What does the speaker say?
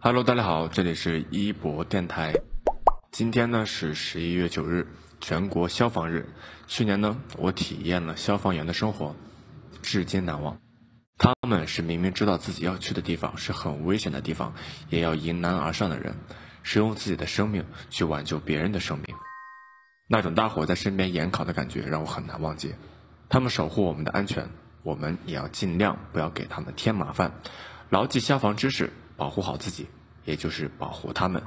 Hello，大家好，这里是一博电台。今天呢是十一月九日，全国消防日。去年呢，我体验了消防员的生活，至今难忘。他们是明明知道自己要去的地方是很危险的地方，也要迎难而上的人，是用自己的生命去挽救别人的生命。那种大伙在身边严考的感觉让我很难忘记。他们守护我们的安全，我们也要尽量不要给他们添麻烦，牢记消防知识。保护好自己，也就是保护他们。